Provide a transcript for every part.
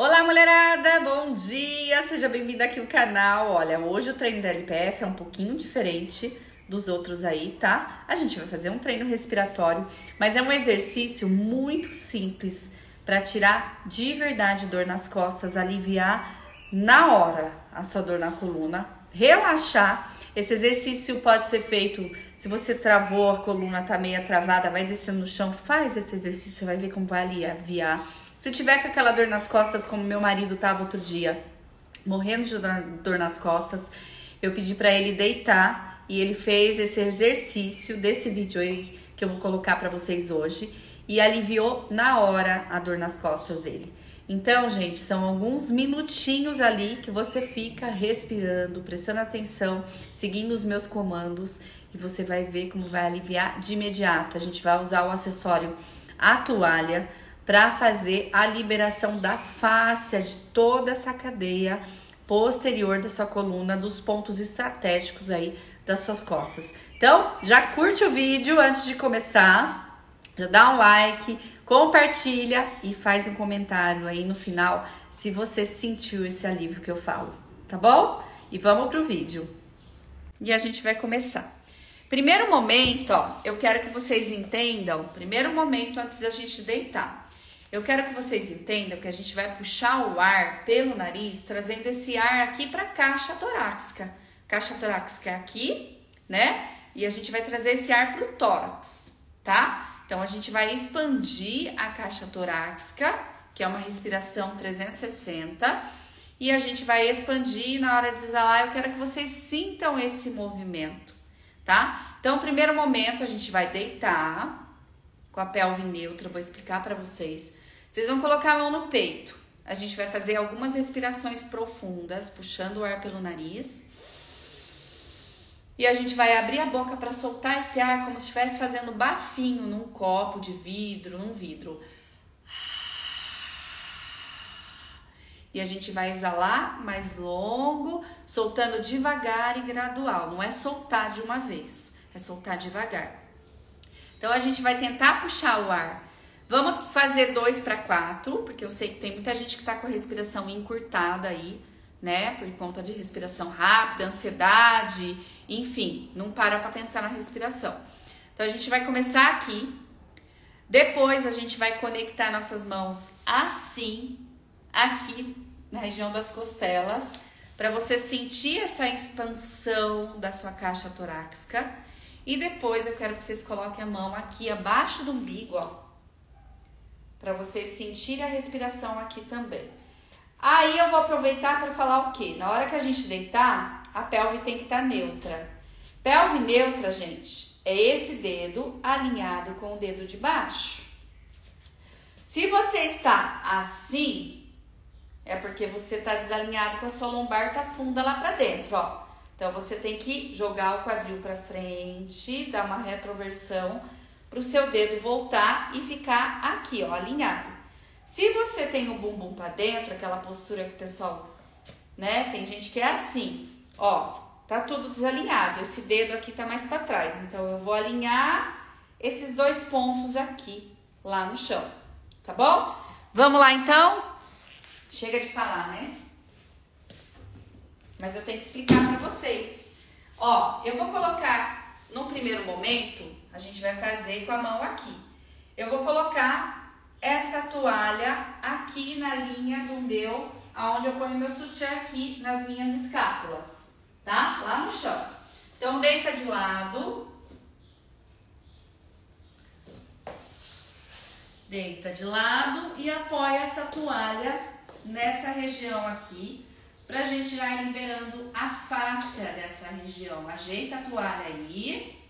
Olá, mulherada! Bom dia! Seja bem-vinda aqui no canal. Olha, hoje o treino da LPF é um pouquinho diferente dos outros aí, tá? A gente vai fazer um treino respiratório, mas é um exercício muito simples para tirar de verdade dor nas costas, aliviar na hora a sua dor na coluna, relaxar. Esse exercício pode ser feito se você travou a coluna, tá meio travada, vai descendo no chão, faz esse exercício, você vai ver como vai aliviar. Se tiver com aquela dor nas costas, como meu marido tava outro dia, morrendo de dor nas costas, eu pedi para ele deitar e ele fez esse exercício desse vídeo aí que eu vou colocar para vocês hoje e aliviou na hora a dor nas costas dele. Então, gente, são alguns minutinhos ali que você fica respirando, prestando atenção, seguindo os meus comandos e você vai ver como vai aliviar de imediato. A gente vai usar o acessório a toalha para fazer a liberação da fáscia de toda essa cadeia posterior da sua coluna, dos pontos estratégicos aí das suas costas. Então, já curte o vídeo antes de começar, já dá um like, compartilha e faz um comentário aí no final se você sentiu esse alívio que eu falo, tá bom? E vamos pro vídeo. E a gente vai começar. Primeiro momento, ó, eu quero que vocês entendam, primeiro momento antes da gente deitar. Eu quero que vocês entendam que a gente vai puxar o ar pelo nariz, trazendo esse ar aqui para a caixa torácica. Caixa torácica é aqui, né? E a gente vai trazer esse ar para o tórax, tá? Então a gente vai expandir a caixa torácica, que é uma respiração 360, e a gente vai expandir na hora de exalar. Eu quero que vocês sintam esse movimento, tá? Então, primeiro momento, a gente vai deitar com a pelve neutra, vou explicar para vocês. Vocês vão colocar a mão no peito. A gente vai fazer algumas respirações profundas, puxando o ar pelo nariz. E a gente vai abrir a boca para soltar esse ar como se estivesse fazendo bafinho num copo de vidro, num vidro. E a gente vai exalar mais longo, soltando devagar e gradual. Não é soltar de uma vez, é soltar devagar. Então a gente vai tentar puxar o ar Vamos fazer dois para quatro, porque eu sei que tem muita gente que está com a respiração encurtada aí, né? Por conta de respiração rápida, ansiedade, enfim, não para para pensar na respiração. Então a gente vai começar aqui. Depois a gente vai conectar nossas mãos assim, aqui na região das costelas, para você sentir essa expansão da sua caixa torácica. E depois eu quero que vocês coloquem a mão aqui abaixo do umbigo, ó para vocês sentirem a respiração aqui também. Aí eu vou aproveitar para falar o que? Na hora que a gente deitar, a pelve tem que estar tá neutra. Pelve neutra, gente, é esse dedo alinhado com o dedo de baixo. Se você está assim, é porque você está desalinhado com a sua lombar tá funda lá para dentro, ó. Então você tem que jogar o quadril para frente, dar uma retroversão para o seu dedo voltar e ficar aqui, ó, alinhado. Se você tem o bumbum para dentro, aquela postura que o pessoal, né, tem gente que é assim, ó, tá tudo desalinhado, esse dedo aqui tá mais para trás. Então eu vou alinhar esses dois pontos aqui, lá no chão, tá bom? Vamos lá então? Chega de falar, né? Mas eu tenho que explicar para vocês. Ó, eu vou colocar no primeiro momento a gente vai fazer com a mão aqui. Eu vou colocar essa toalha aqui na linha do meu, aonde eu ponho meu sutiã aqui nas minhas escápulas, tá? Lá no chão. Então, deita de lado. Deita de lado e apoia essa toalha nessa região aqui, pra gente ir liberando a face dessa região. Ajeita a toalha aí.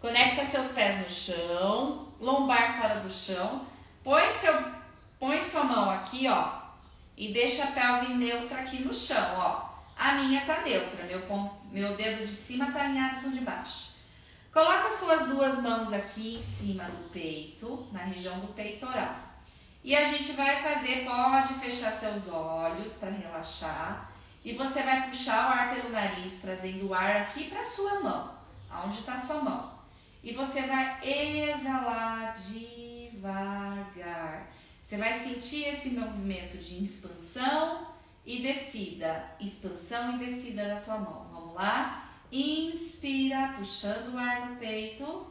Conecta seus pés no chão, lombar fora do chão. Põe, seu, põe sua mão aqui, ó, e deixa a pelve neutra aqui no chão, ó. A minha tá neutra, meu, meu dedo de cima tá alinhado com o de baixo. Coloca suas duas mãos aqui em cima do peito, na região do peitoral. E a gente vai fazer, pode fechar seus olhos para relaxar. E você vai puxar o ar pelo nariz, trazendo o ar aqui para sua mão. Aonde está sua mão? E você vai exalar devagar. Você vai sentir esse movimento de expansão e descida, expansão e descida da tua mão. Vamos lá? Inspira, puxando o ar no peito.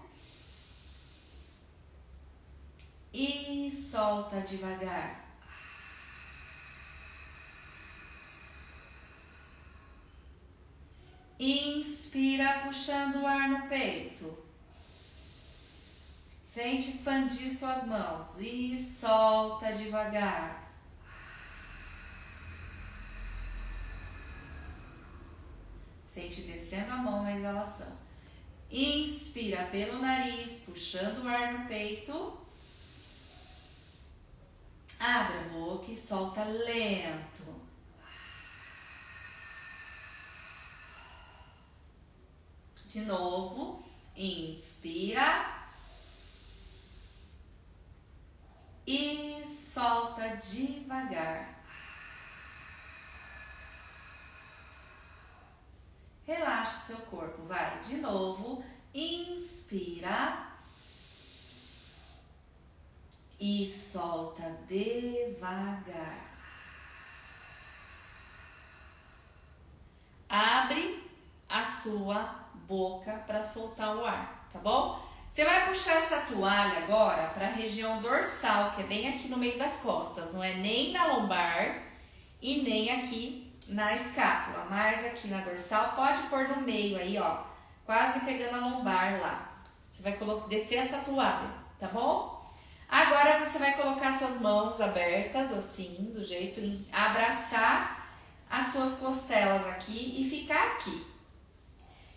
E solta devagar. Inspira, puxando o ar no peito. Sente expandir suas mãos e solta devagar. Sente descendo a mão na exalação. Inspira pelo nariz, puxando o ar no peito. Abre a boca e solta lento. De novo, inspira. E solta devagar. Relaxa o seu corpo, vai. De novo, inspira. E solta devagar. Abre a sua boca para soltar o ar, tá bom? Você vai puxar essa toalha agora para a região dorsal, que é bem aqui no meio das costas, não é nem na lombar e nem aqui na escápula, mas aqui na dorsal, pode pôr no meio aí, ó, quase pegando a lombar lá. Você vai descer essa toalha, tá bom? Agora você vai colocar suas mãos abertas, assim, do jeito, abraçar as suas costelas aqui e ficar aqui.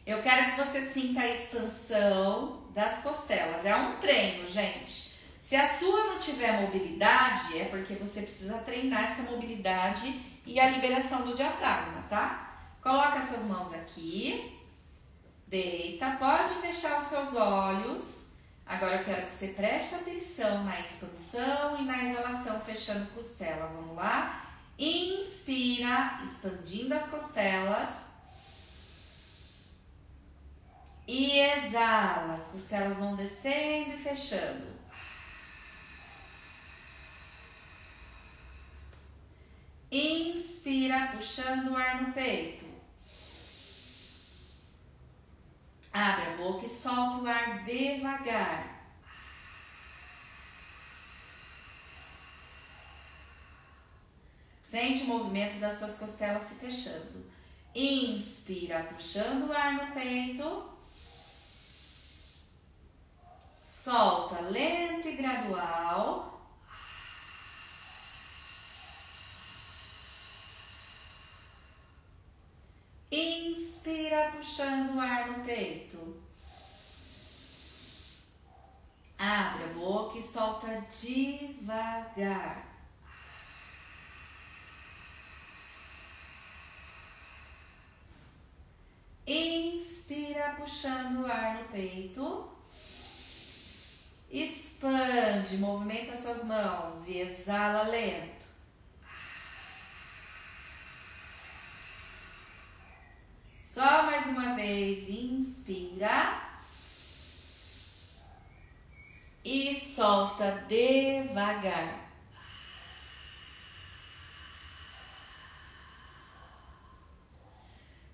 Eu quero que você sinta a expansão das costelas. É um treino, gente. Se a sua não tiver mobilidade, é porque você precisa treinar essa mobilidade e a liberação do diafragma, tá? Coloca suas mãos aqui. Deita, pode fechar os seus olhos. Agora eu quero que você preste atenção na expansão e na exalação, fechando costela. Vamos lá? Inspira, expandindo as costelas. E exala, as costelas vão descendo e fechando. Inspira, puxando o ar no peito. Abre a boca e solta o ar devagar. Sente o movimento das suas costelas se fechando. Inspira, puxando o ar no peito. Solta lento e gradual. Inspira, puxando o ar no peito. Abre a boca e solta devagar. Inspira, puxando o ar no peito. Expande, movimenta suas mãos e exala lento. Só mais uma vez, inspira. E solta devagar.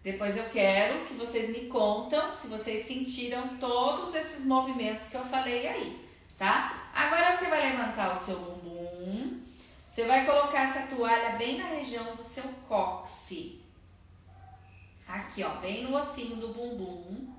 Depois eu quero que vocês me contam se vocês sentiram todos esses movimentos que eu falei aí, tá? Agora você vai levantar o seu bumbum. Você vai colocar essa toalha bem na região do seu cóccix. Aqui, ó, bem no ossinho do bumbum,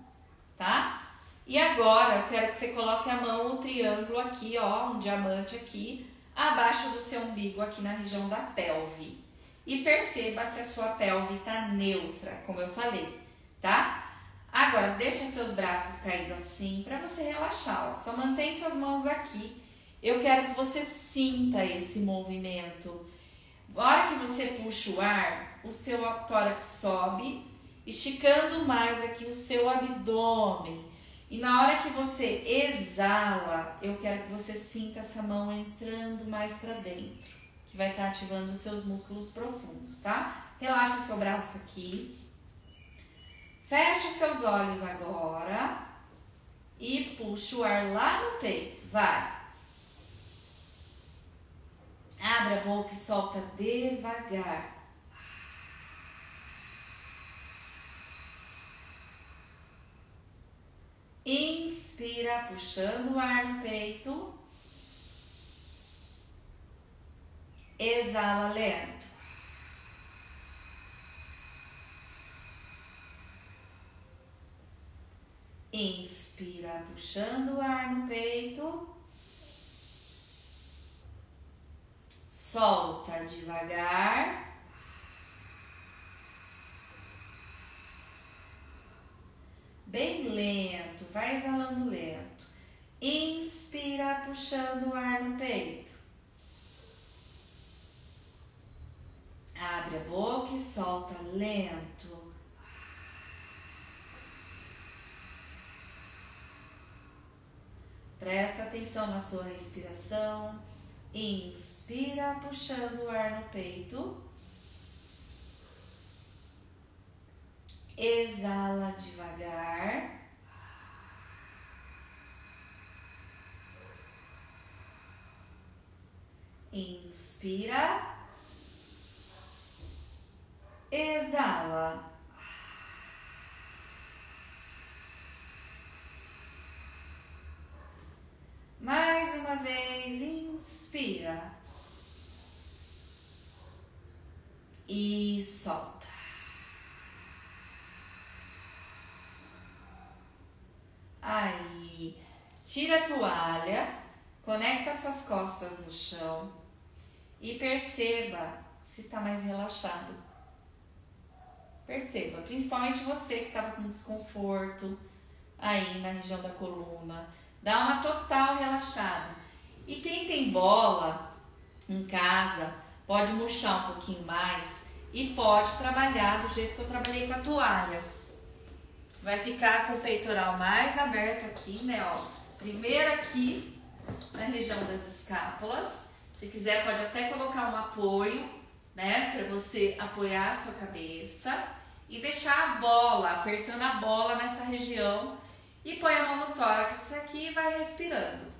tá? E agora eu quero que você coloque a mão, o triângulo aqui, ó, um diamante aqui, abaixo do seu umbigo, aqui na região da pelve e perceba se a sua pelve está neutra, como eu falei, tá? Agora, deixa seus braços caídos assim para você relaxar. Ó. Só mantém suas mãos aqui. Eu quero que você sinta esse movimento. Na hora que você puxa o ar, o seu tórax sobe, esticando mais aqui o seu abdômen. E na hora que você exala, eu quero que você sinta essa mão entrando mais para dentro que vai estar tá ativando os seus músculos profundos, tá? Relaxa seu braço aqui. Fecha os seus olhos agora e puxa o ar lá no peito. Vai. Abre a boca e solta devagar. Inspira, puxando o ar no peito. Exala lento. Inspira, puxando o ar no peito. Solta devagar. Bem lento, vai exalando lento. Inspira, puxando o ar no peito. Abre a boca e solta lento. Presta atenção na sua respiração. Inspira, puxando o ar no peito. Exala devagar. Inspira. Exala. Mais uma vez, inspira. E solta. Aí, tira a toalha, conecta suas costas no chão e perceba se está mais relaxado. Perceba, principalmente você que estava com desconforto aí na região da coluna Dá uma total relaxada. E quem tem bola em casa pode murchar um pouquinho mais e pode trabalhar do jeito que eu trabalhei com a toalha. Vai ficar com o peitoral mais aberto aqui, né, ó. Primeiro aqui na região das escápulas. Se quiser pode até colocar um apoio, né, para você apoiar a sua cabeça e deixar a bola, apertando a bola nessa região e põe a mão no tórax aqui e vai respirando.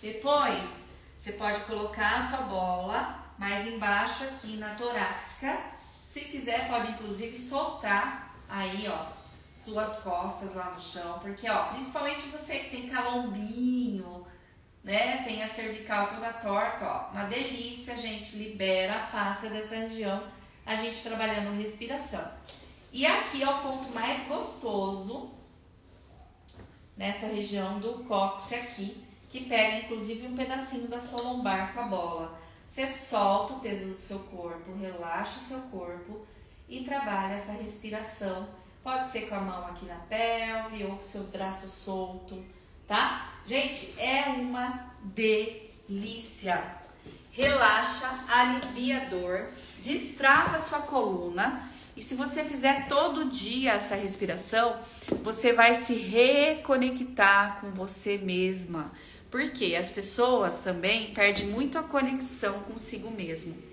Depois, você pode colocar a sua bola mais embaixo aqui na torácica. Se quiser, pode inclusive soltar aí, ó, suas costas lá no chão, porque, ó, principalmente você que tem calombinho, né, tem a cervical toda torta, ó, uma delícia, gente, libera a face dessa região, a gente trabalhando respiração. E aqui é o ponto mais gostoso nessa região do cóccix aqui, que pega inclusive um pedacinho da sua lombar com a bola. Você solta o peso do seu corpo, relaxa o seu corpo e trabalha essa respiração. Pode ser com a mão aqui na pelve ou com seus braços soltos, tá? Gente, é uma delícia. Relaxa, alivia a dor, destrava a sua coluna e se você fizer todo dia essa respiração, você vai se reconectar com você mesma. Porque as pessoas também perdem muito a conexão consigo mesmo.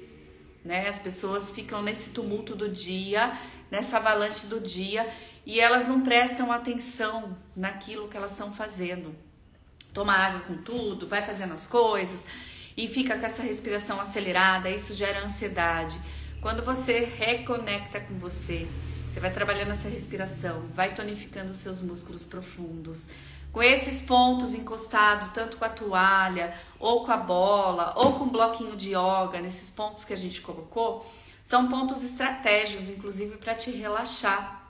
Né? As pessoas ficam nesse tumulto do dia, nessa avalanche do dia, e elas não prestam atenção naquilo que elas estão fazendo. Toma água com tudo, vai fazendo as coisas e fica com essa respiração acelerada, isso gera ansiedade. Quando você reconecta com você, você vai trabalhando essa respiração, vai tonificando seus músculos profundos. Com esses pontos encostados, tanto com a toalha, ou com a bola, ou com o bloquinho de yoga, nesses pontos que a gente colocou, são pontos estratégicos, inclusive para te relaxar,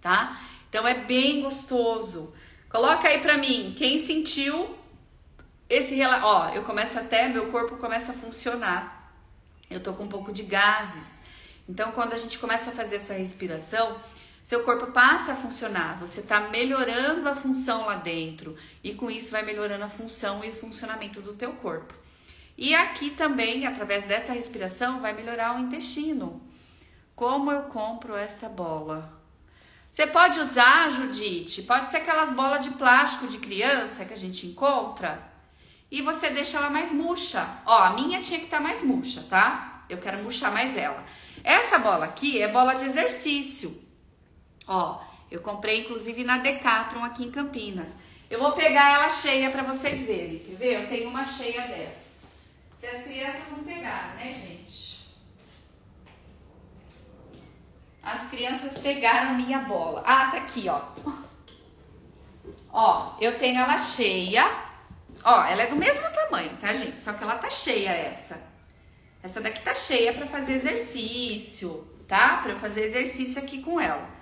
tá? Então é bem gostoso. Coloca aí para mim, quem sentiu esse ó, eu começo até meu corpo começa a funcionar eu tô com um pouco de gases. Então, quando a gente começa a fazer essa respiração, seu corpo passa a funcionar, você está melhorando a função lá dentro e com isso vai melhorando a função e o funcionamento do teu corpo. E aqui também, através dessa respiração, vai melhorar o intestino. Como eu compro esta bola? Você pode usar, Judite, pode ser aquelas bolas de plástico de criança que a gente encontra e você deixa ela mais murcha. Ó, a minha tinha que estar tá mais murcha, tá? Eu quero murchar mais ela. Essa bola aqui é bola de exercício. Ó, eu comprei inclusive na Decathlon aqui em Campinas. Eu vou pegar ela cheia para vocês verem. Quer ver? Eu tenho uma cheia dessa. se as crianças não pegaram, né, gente? As crianças pegaram minha bola. Ah, tá aqui, ó. Ó, eu tenho ela cheia. Ó, ela é do mesmo tamanho, tá, gente? Só que ela tá cheia essa. Essa daqui tá cheia para fazer exercício, tá? Para eu fazer exercício aqui com ela.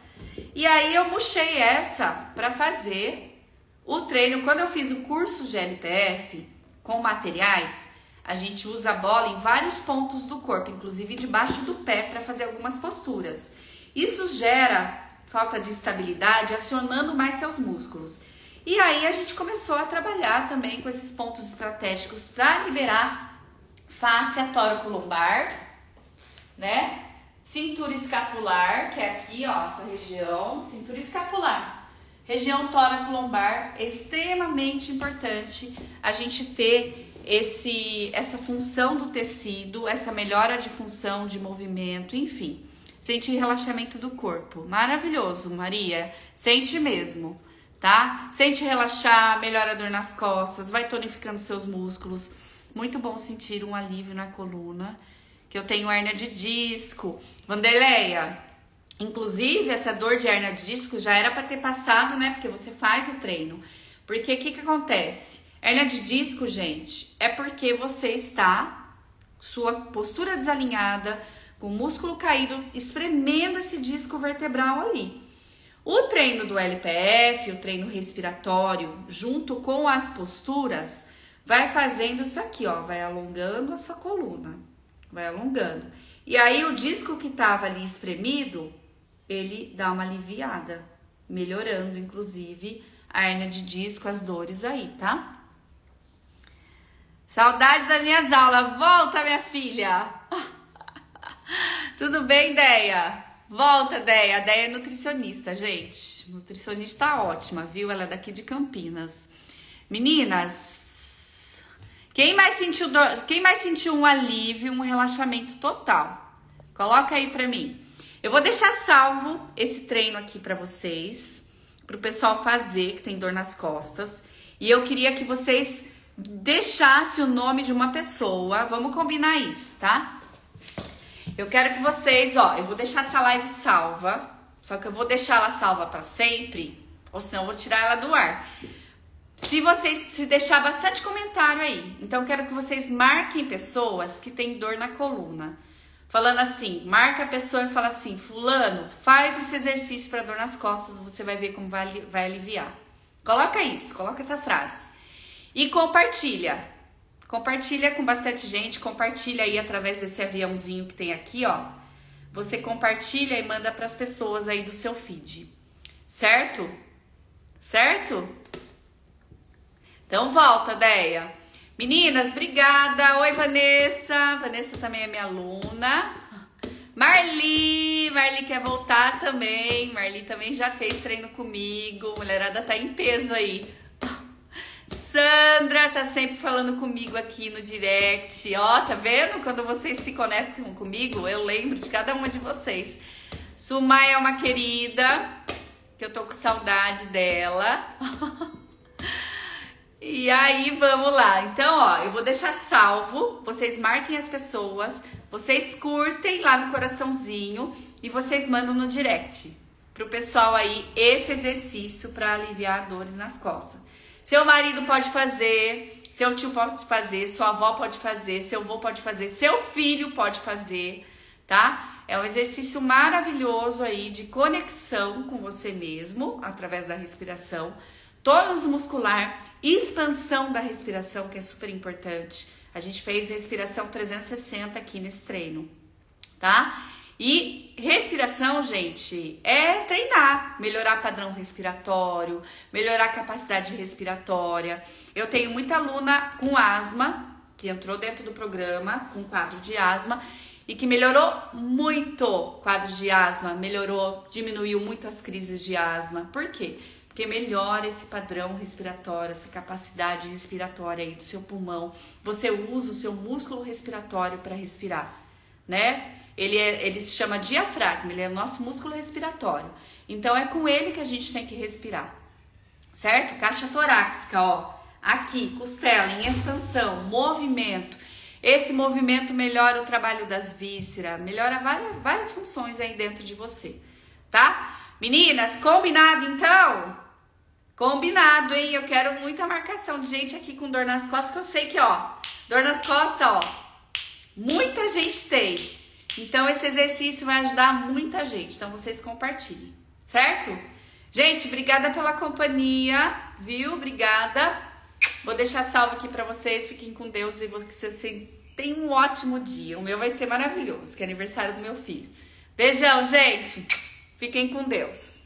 E aí eu murchei essa para fazer o treino. Quando eu fiz o curso de LPF com materiais, a gente usa a bola em vários pontos do corpo, inclusive debaixo do pé para fazer algumas posturas. Isso gera falta de estabilidade, acionando mais seus músculos. E aí a gente começou a trabalhar também com esses pontos estratégicos para liberar face lombar, né? Cintura escapular, que é aqui, ó, essa região, cintura escapular. Região tóraco-lombar, extremamente importante a gente ter esse, essa função do tecido, essa melhora de função, de movimento, enfim. Sentir relaxamento do corpo. Maravilhoso, Maria. Sente mesmo, tá? Sente relaxar, melhora a dor nas costas, vai tonificando seus músculos. Muito bom sentir um alívio na coluna que eu tenho hernia de disco. Vanderleia, inclusive essa dor de hernia de disco já era para ter passado, né? Porque você faz o treino. Porque o que, que acontece? Hernia de disco, gente, é porque você está, sua postura desalinhada, com o músculo caído, espremendo esse disco vertebral ali. O treino do LPF, o treino respiratório, junto com as posturas, vai fazendo isso aqui, ó, vai alongando a sua coluna vai alongando. E aí o disco que tava ali espremido, ele dá uma aliviada, melhorando inclusive a hernia de disco, as dores aí, tá? Saudade das minhas aulas. Volta, minha filha. Tudo bem, Deia? Volta, Deia. A Deia é nutricionista, gente. Nutricionista ótima, viu? Ela é daqui de Campinas. Meninas, quem mais sentiu dor, quem mais sentiu um alívio, um relaxamento total? Coloca aí para mim. Eu vou deixar salvo esse treino aqui para vocês, para o pessoal fazer que tem dor nas costas. E eu queria que vocês deixassem o nome de uma pessoa. Vamos combinar isso, tá? Eu quero que vocês, ó, eu vou deixar essa live salva, só que eu vou deixar ela salva para sempre, ou senão eu vou tirar ela do ar se vocês se deixar bastante comentário aí. Então quero que vocês marquem pessoas que têm dor na coluna. Falando assim, marca a pessoa e fala assim: "Fulano, faz esse exercício para dor nas costas, você vai ver como vai, vai aliviar". Coloca isso, coloca essa frase. E compartilha. Compartilha com bastante gente, compartilha aí através desse aviãozinho que tem aqui, ó. Você compartilha e manda para as pessoas aí do seu feed. Certo? Certo? Então volta, Deia. Meninas, obrigada. Oi, Vanessa. Vanessa também é minha aluna. Marli, Marli quer voltar também. Marli também já fez treino comigo. Mulherada tá em peso aí. Sandra tá sempre falando comigo aqui no direct. Ó, tá vendo? Quando vocês se conectam comigo, eu lembro de cada uma de vocês. Sumai é uma querida, que eu tô com saudade dela. E aí, vamos lá. Então, ó, eu vou deixar salvo. Vocês marquem as pessoas, vocês curtem lá no coraçãozinho e vocês mandam no direct pro pessoal aí esse exercício para aliviar dores nas costas. Seu marido pode fazer, seu tio pode fazer, sua avó pode fazer, seu avô pode fazer, seu filho pode fazer, tá? É um exercício maravilhoso aí de conexão com você mesmo através da respiração tônus muscular, expansão da respiração, que é super importante. A gente fez respiração 360 aqui nesse treino, tá? E respiração, gente, é treinar, melhorar padrão respiratório, melhorar capacidade respiratória. Eu tenho muita aluna com asma que entrou dentro do programa com quadro de asma e que melhorou muito quadro de asma, melhorou, diminuiu muito as crises de asma. Por quê? Porque melhora esse padrão respiratório, essa capacidade respiratória aí do seu pulmão. Você usa o seu músculo respiratório para respirar, né? Ele, é, ele se chama diafragma, ele é o nosso músculo respiratório. Então é com ele que a gente tem que respirar, certo? Caixa torácica, ó, aqui, costela em expansão, movimento. Esse movimento melhora o trabalho das vísceras, melhora várias, várias funções aí dentro de você, tá? Meninas, combinado então? Combinado, hein? Eu quero muita marcação de gente aqui com dor nas costas, que eu sei que, ó, dor nas costas, ó, muita gente tem. Então, esse exercício vai ajudar muita gente. Então, vocês compartilhem, certo? Gente, obrigada pela companhia, viu? Obrigada. Vou deixar salvo aqui para vocês. Fiquem com Deus e vocês tenham um ótimo dia. O meu vai ser maravilhoso, que é aniversário do meu filho. Beijão, gente. Fiquem com Deus.